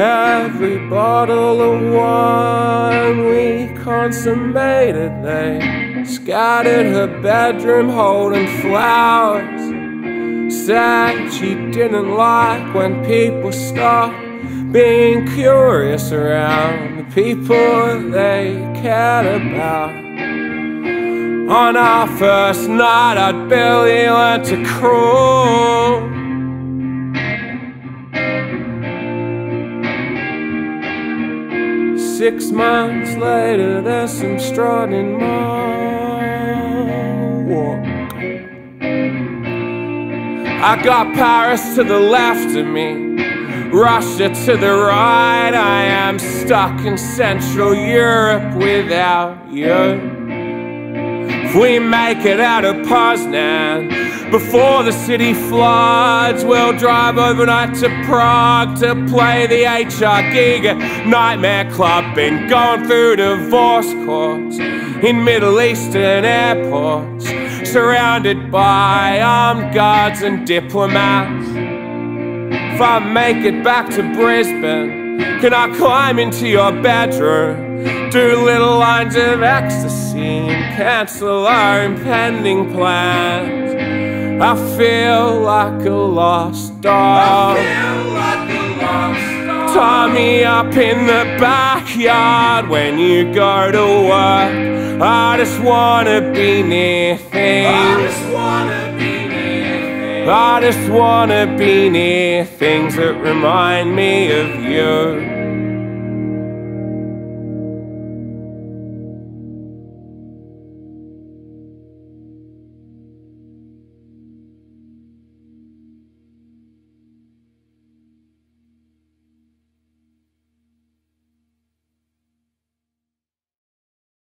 every bottle of wine we consummated. They scattered her bedroom holding flowers. Said she didn't like when people stopped being curious around the people they cared about. On our first night, I'd barely learned to crawl. Six months later, there's some strut in my walk. I got Paris to the left of me, Russia to the right. I am stuck in Central Europe without you. If we make it out of Poznan before the city floods, we'll drive overnight to Prague to play the HR gig Nightmare Club. Been going through divorce courts in Middle Eastern airports, surrounded by armed guards and diplomats. If I make it back to Brisbane, can I climb into your bedroom? Do little lines of ecstasy and cancel our impending plans. I feel like a lost dog. Tie me up in the backyard when you go to work. I just wanna be near things. I just wanna be near things that remind me of you.